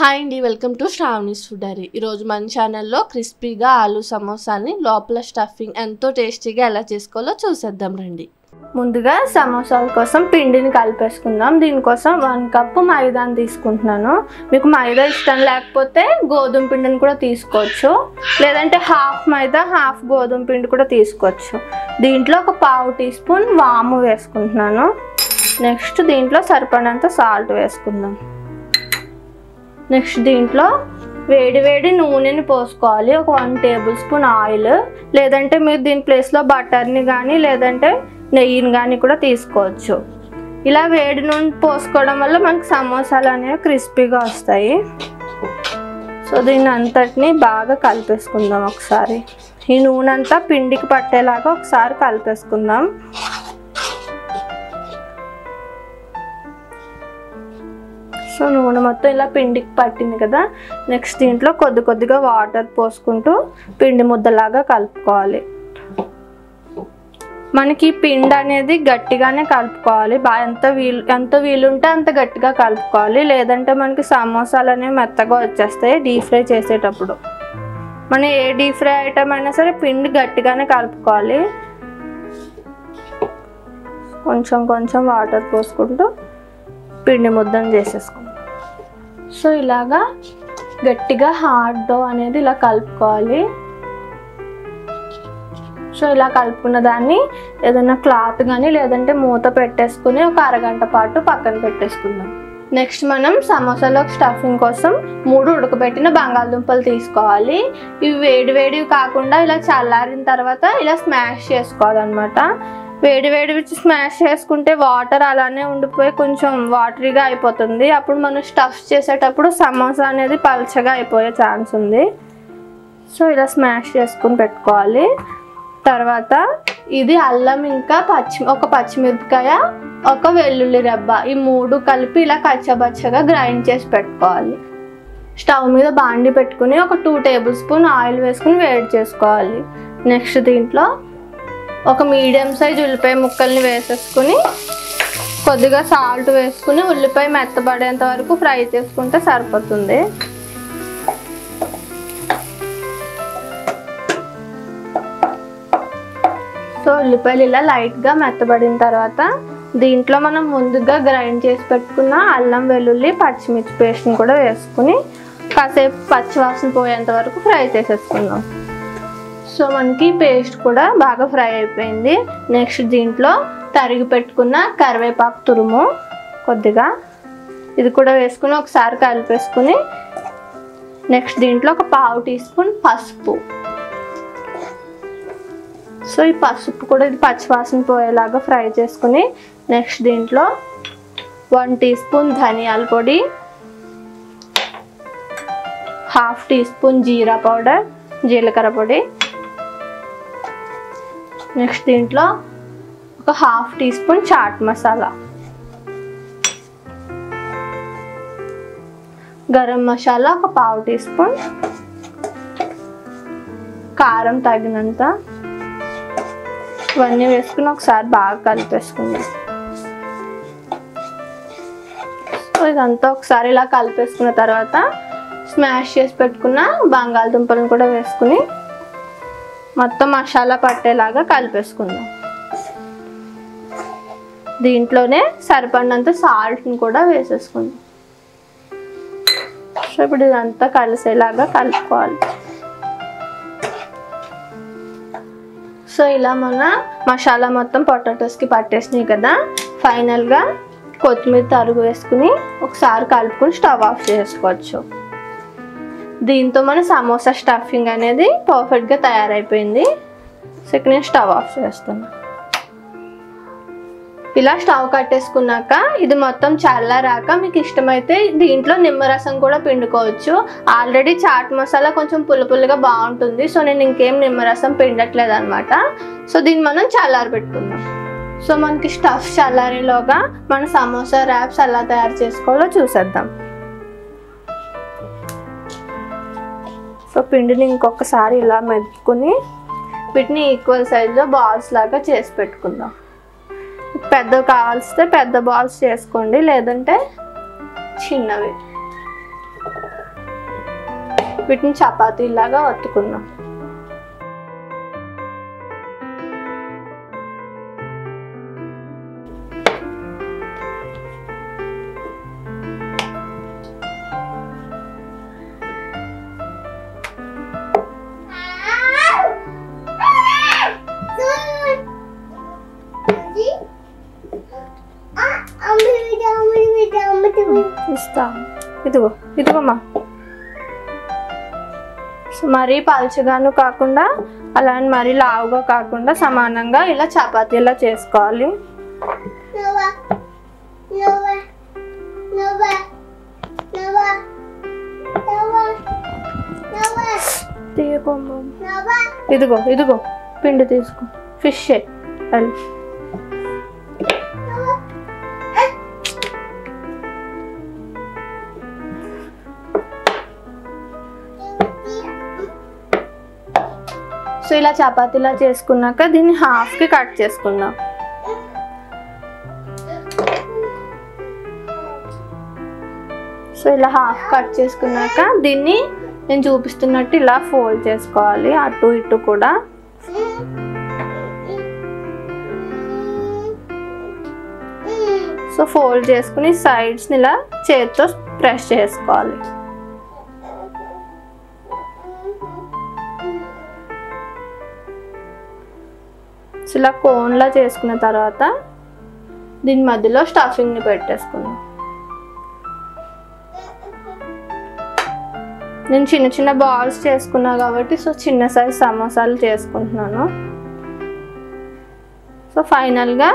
Hi అండి welcome to Shravani's food diary. ఈరోజు మన ఛానల్లో క్రిస్పీగా ఆలు సమోసాని లోపల స్టఫింగ్ ఎంతో టేస్టీగా ఎలా చేసుకోవాలో చూసేద్దాం రండి. ముందుగా సమోసాల కోసం పిండిని కలిపేసుకుందాం. దీనికోసం వన్ కప్పు మైదాని తీసుకుంటున్నాను. మీకు మైదా ఇష్టం లేకపోతే గోధుమ పిండిని కూడా తీసుకోవచ్చు. లేదంటే హాఫ్ మైదా హాఫ్ గోధుమ పిండి కూడా తీసుకోవచ్చు. దీంట్లో ఒక పావు టీ స్పూన్ వాము వేసుకుంటున్నాను. నెక్స్ట్ దీంట్లో సరిపడినంత సాల్ట్ వేసుకుందాం. నెక్స్ట్ దీంట్లో వేడి వేడి నూనెని పోసుకోవాలి. ఒక వన్ టేబుల్ స్పూన్ ఆయిల్. లేదంటే మీరు దీని ప్లేస్లో బటర్ని కానీ లేదంటే నెయ్యిని కానీ కూడా తీసుకోవచ్చు. ఇలా వేడి నూనె పోసుకోవడం వల్ల మనకి సమోసాలు అనేవి క్రిస్పీగా వస్తాయి. సో దీన్ని అంతటిని బాగా కలిపేసుకుందాం ఒకసారి. ఈ నూనె అంతా పిండికి పట్టేలాగా ఒకసారి కలిపేసుకుందాం. సో నూనె మొత్తం ఇలా పిండికి పట్టింది కదా. నెక్స్ట్ దీంట్లో కొద్ది కొద్దిగా వాటర్ పోసుకుంటూ పిండి ముద్దలాగా కలుపుకోవాలి. మనకి పిండి అనేది గట్టిగానే కలుపుకోవాలి. బాగా ఎంత వీలు ఎంత వీలుంటే అంత గట్టిగా కలుపుకోవాలి. లేదంటే మనకి సమోసాలు అనేవి మెత్తగా వచ్చేస్తాయి డీప్ ఫ్రై చేసేటప్పుడు. మనం ఏ డీప్ ఫ్రై ఐటమ్ అయినా సరే పిండి గట్టిగానే కలుపుకోవాలి. కొంచెం కొంచెం వాటర్ పోసుకుంటూ పిండి ముద్దను చేసేసుకోవాలి. సో ఇలాగా గట్టిగా హార్డ్ డో అనేది ఇలా కలుపుకోవాలి. సో ఇలా కలుపుకున్న దాన్ని ఏదైనా క్లాత్ కానీ లేదంటే మూత పెట్టేసుకుని ఒక అరగంట పాటు పక్కన పెట్టేసుకుందాం. నెక్స్ట్ మనం సమోసాలో స్టఫింగ్ కోసం మూడు ఉడకబెట్టిన బంగాళదుంపలు తీసుకోవాలి. ఇవి వేడి వేడివి కాకుండా ఇలా చల్లారిన తర్వాత ఇలా స్మాష్ చేసుకోవాలన్నమాట. వేడి వేడి స్మాష్ చేసుకుంటే వాటర్ అలానే ఉండిపోయి కొంచెం వాటరీగా అయిపోతుంది. అప్పుడు మనం స్టఫ్ చేసేటప్పుడు సమోసా అనేది పల్చగా అయిపోయే ఛాన్స్ ఉంది. సో ఇలా స్మాష్ చేసుకుని పెట్టుకోవాలి. తర్వాత ఇది అల్లం ఇంకా పచ్చి ఒక పచ్చిమిరపకాయ ఒక వెల్లుల్లి రెబ్బ ఈ మూడు కలిపి ఇలా కచ్చబచ్చగా గ్రైండ్ చేసి పెట్టుకోవాలి. స్టవ్ మీద బాండి పెట్టుకుని ఒక టూ టేబుల్ స్పూన్ ఆయిల్ వేసుకుని వేడి చేసుకోవాలి. నెక్స్ట్ దీంట్లో ఒక మీడియం సైజ్ ఉల్లిపాయ ముక్కల్ని వేసేసుకుని కొద్దిగా సాల్ట్ వేసుకుని ఉల్లిపాయ మెత్తబడేంత వరకు ఫ్రై చేసుకుంటే సరిపోతుంది. సో ఉల్లిపాయలు ఇలా లైట్గా మెత్తబడిన తర్వాత దీంట్లో మనం ముందుగా గ్రైండ్ చేసి పెట్టుకున్న అల్లం వెల్లుల్లి పచ్చిమిర్చి పేస్ట్ని కూడా వేసుకుని కాసేపు పచ్చివాసన పోయేంత వరకు ఫ్రై చేసేసుకుందాం. సో మనకి పేస్ట్ కూడా బాగా ఫ్రై అయిపోయింది. నెక్స్ట్ దీంట్లో తరిగి పెట్టుకున్న కరివేపాకు తురుము కొద్దిగా. ఇది కూడా వేసుకుని ఒకసారి కలిపేసుకుని నెక్స్ట్ దీంట్లో ఒక పావు టీ స్పూన్ పసుపు. సో ఈ పసుపు కూడా ఇది పచ్చివాసన పోయేలాగా ఫ్రై చేసుకుని నెక్స్ట్ దీంట్లో వన్ టీ స్పూన్ ధనియాల పొడి half tea spoon jeera powder జీలకర్ర పొడి నెక్స్ట్ దీంట్లో ఒక half tea spoon chaat masala. Garam masala ఒక పావు టీ స్పూన్. కారం తగినంత. ఇవన్నీ వేసుకుని ఒకసారి బాగా కలిపేసుకుందాం. సో ఇదంతా ఒకసారి ఇలా కలిపేసుకున్న తర్వాత స్మాష్ చేసి పెట్టుకున్న బంగాళదుంపలను కూడా వేసుకుని మొత్తం మసాలా పట్టేలాగా కలిపేసుకుందాం. దీంట్లోనే సరిపడినంత సాల్ట్ని కూడా వేసేసుకుందాం. సో ఇప్పుడు ఇదంతా కలిసేలాగా కలుపుకోవాలి. సో ఇలా మన మసాలా మొత్తం పొటాటోస్కి పట్టేసినాయి కదా ఫైనల్గా కొత్తిమీర తరుగు వేసుకుని ఒకసారి కలుపుకొని స్టవ్ ఆఫ్ చేసుకోవచ్చు. దీంతో మన సమోసా స్టఫింగ్ అనేది పర్ఫెక్ట్గా తయారైపోయింది. సో ఇక్కడ నేను స్టవ్ ఆఫ్ చేస్తాను ఇలా స్టవ్ కట్టేసుకున్నాక ఇది మొత్తం చల్లారాక మీకు ఇష్టమైతే దీంట్లో నిమ్మరసం కూడా పిండుకోవచ్చు. ఆల్రెడీ చాట్ మసాలా కొంచెం పుల్ల పుల్లగా బాగుంటుంది. సో నేను ఇంకేం నిమ్మరసం పిండట్లేదు అనమాట సో దీన్ని మనం చల్లారి పెట్టుకుందాం. సో మనకి స్టఫ్ చల్లారేలోగా మన సమోసా ర్యాప్స్ ఎలా తయారు చేసుకోవాలో చూసేద్దాం. సో పిండిని ఇంకొకసారి ఇలా మెదుకుని వీటిని ఈక్వల్ సైజులో బాల్స్ లాగా చేసి పెట్టుకుందాం. పెద్ద కావాల్సితే పెద్ద బాల్స్ చేసుకోండి లేదంటే చిన్నవి. వీటిని చపాతీలాగా వత్తుకున్నాం ఇస్తా. ఇదిగో ఇదిగోమ్మా. సో మరీ పలుచగాను కాకుండా అలా అని మరీ లావుగా కాకుండా సమానంగా ఇలా చపాతీలా చేసుకోవాలి. తీయకోమ్మ ఇదిగో ఇదిగో పిండి తీసుకో. ఫిష్ వెళ్ళి సో ఇలా చపాతీలా చేసుకున్నాక దీన్ని హాఫ్కి కట్ చేసుకుందాం. సో ఇలా హాఫ్ కట్ చేసుకున్నాక దీన్ని నేను చూపిస్తున్నట్టు ఇలా ఫోల్డ్ చేసుకోవాలి అటు ఇటు కూడా. సో ఫోల్డ్ చేసుకుని సైడ్స్ని ఇలా చేతితో ప్రెస్ చేసుకోవాలి. సో ఇలా కోన్లా చేసుకున్న తర్వాత దీని మధ్యలో స్టఫింగ్ని పెట్టేసుకుందాం. నేను చిన్న చిన్న బాల్స్ చేసుకున్నా కాబట్టి సో చిన్న సైజ్ సమోసాలు చేసుకుంటున్నాను. సో ఫైనల్గా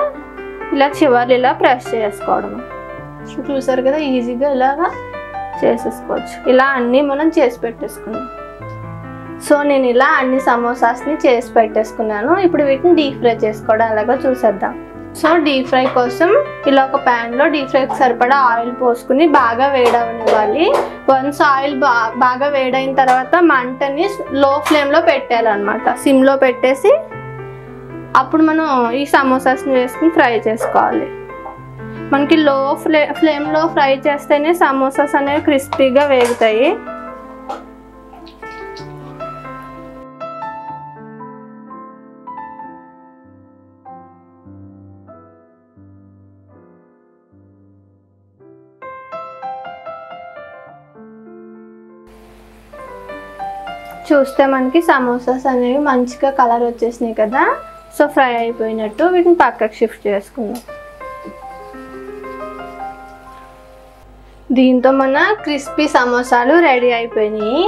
ఇలా చివర్లు ఇలా ప్రెస్ చేసుకోవడం. సో చూసారు కదా ఈజీగా ఇలాగా చేసేసుకోవచ్చు. ఇలా అన్నీ మనం చేసి పెట్టేసుకున్నాం సో నేను ఇలా అన్ని సమోసాస్ని చేసి పెట్టేసుకున్నాను. ఇప్పుడు వీటిని డీప్ ఫ్రై చేసుకోవడం ఎలాగో చూసేద్దాం. సో డీప్ ఫ్రై కోసం ఇలా ఒక ప్యాన్లో డీప్ ఫ్రైకి సరిపడా ఆయిల్ పోసుకుని బాగా వేడవనివ్వాలి వన్స్ ఆయిల్ బా బాగా వేడైన తర్వాత మంటని లో ఫ్లేమ్లో పెట్టాలన్నమాట సిమ్లో పెట్టేసి అప్పుడు మనం ఈ సమోసాస్ని వేసుకుని ఫ్రై చేసుకోవాలి. మనకి లో ఫ్లే ఫ్లేమ్లో ఫ్రై చేస్తేనే సమోసాస్ అనేవి క్రిస్పీగా వేగుతాయి. చూస్తే మనకి సమోసాస్ అనేవి మంచిగా కలర్ వచ్చేసినాయి కదా. సో ఫ్రై అయిపోయినట్టు వీటిని పక్కకు షిఫ్ట్ చేసుకుందాం. దీంతో మన క్రిస్పీ సమోసాలు రెడీ అయిపోయినాయి.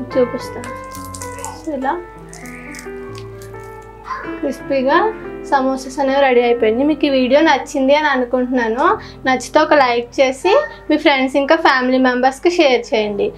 చూపిస్తాను. ఇలా. క్రిస్పీగా సమోసాస్ అనేవి రెడీ అయిపోయింది మీకు ఈ వీడియో నచ్చింది అని అనుకుంటున్నాను. నచ్చితే ఒక లైక్ చేసి మీ ఫ్రెండ్స్ ఇంకా ఫ్యామిలీ మెంబర్స్కి షేర్ చేయండి.